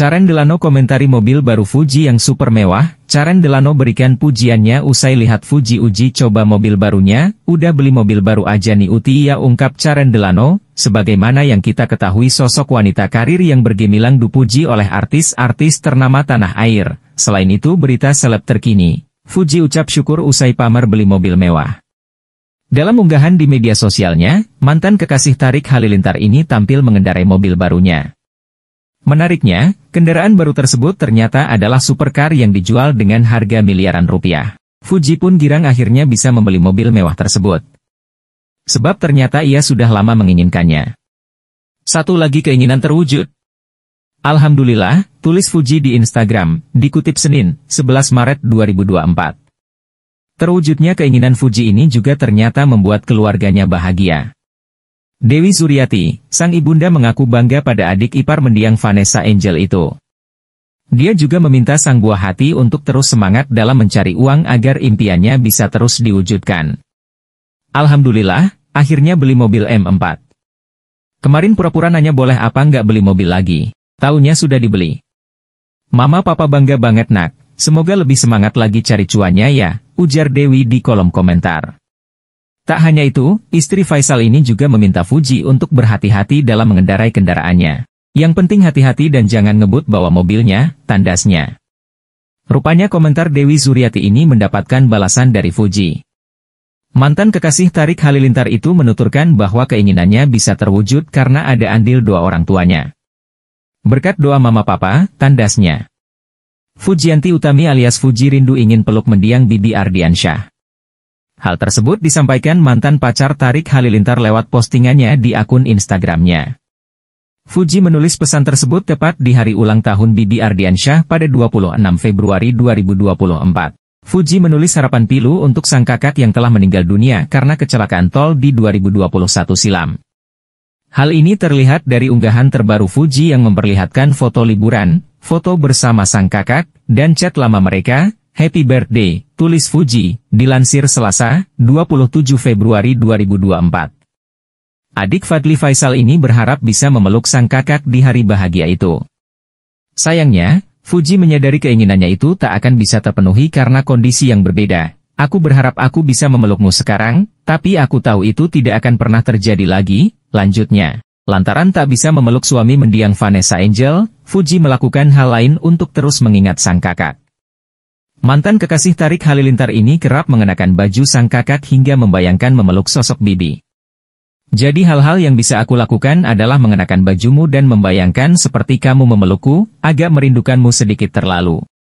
Caren Delano komentari mobil baru Fuji yang super mewah, Caren Delano berikan pujiannya usai lihat Fuji uji coba mobil barunya, udah beli mobil baru aja nih Uti ya ungkap Caren Delano, sebagaimana yang kita ketahui sosok wanita karir yang bergemilang dipuji oleh artis-artis ternama tanah air. Selain itu berita seleb terkini, Fuji ucap syukur usai pamer beli mobil mewah. Dalam unggahan di media sosialnya, mantan kekasih Tarik Halilintar ini tampil mengendarai mobil barunya. Menariknya, kendaraan baru tersebut ternyata adalah supercar yang dijual dengan harga miliaran rupiah. Fuji pun girang akhirnya bisa membeli mobil mewah tersebut. Sebab ternyata ia sudah lama menginginkannya. Satu lagi keinginan terwujud. Alhamdulillah, tulis Fuji di Instagram, dikutip Senin, 11 Maret 2024. Terwujudnya keinginan Fuji ini juga ternyata membuat keluarganya bahagia. Dewi Suryati, sang ibunda mengaku bangga pada adik ipar mendiang Vanessa Angel itu. Dia juga meminta sang buah hati untuk terus semangat dalam mencari uang agar impiannya bisa terus diwujudkan. Alhamdulillah, akhirnya beli mobil M4. Kemarin pura-pura nanya boleh apa nggak beli mobil lagi. Taunya sudah dibeli. Mama papa bangga banget nak, semoga lebih semangat lagi cari cuannya ya, ujar Dewi di kolom komentar. Tak hanya itu, istri Faisal ini juga meminta Fuji untuk berhati-hati dalam mengendarai kendaraannya. Yang penting hati-hati dan jangan ngebut bawa mobilnya, tandasnya. Rupanya komentar Dewi Zuriati ini mendapatkan balasan dari Fuji. Mantan kekasih Tarik Halilintar itu menuturkan bahwa keinginannya bisa terwujud karena ada andil dua orang tuanya. Berkat doa mama papa, tandasnya. Fujianti Utami alias Fuji rindu ingin peluk mendiang Bibi Ardiansyah. Hal tersebut disampaikan mantan pacar Tarik Halilintar lewat postingannya di akun Instagramnya. Fuji menulis pesan tersebut tepat di hari ulang tahun Bibi Ardiansyah pada 26 Februari 2024. Fuji menulis harapan pilu untuk sang kakak yang telah meninggal dunia karena kecelakaan tol di 2021 silam. Hal ini terlihat dari unggahan terbaru Fuji yang memperlihatkan foto liburan, foto bersama sang kakak, dan chat lama mereka, Happy Birthday, tulis Fuji, dilansir Selasa, 27 Februari 2024. Adik Fadli Faisal ini berharap bisa memeluk sang kakak di hari bahagia itu. Sayangnya, Fuji menyadari keinginannya itu tak akan bisa terpenuhi karena kondisi yang berbeda. Aku berharap aku bisa memelukmu sekarang, tapi aku tahu itu tidak akan pernah terjadi lagi, lanjutnya. Lantaran tak bisa memeluk suami mendiang Vanessa Angel, Fuji melakukan hal lain untuk terus mengingat sang kakak. Mantan kekasih Tarik Halilintar ini kerap mengenakan baju sang kakak hingga membayangkan memeluk sosok Bibi. Jadi hal-hal yang bisa aku lakukan adalah mengenakan bajumu dan membayangkan seperti kamu memelukku, agak merindukanmu sedikit terlalu.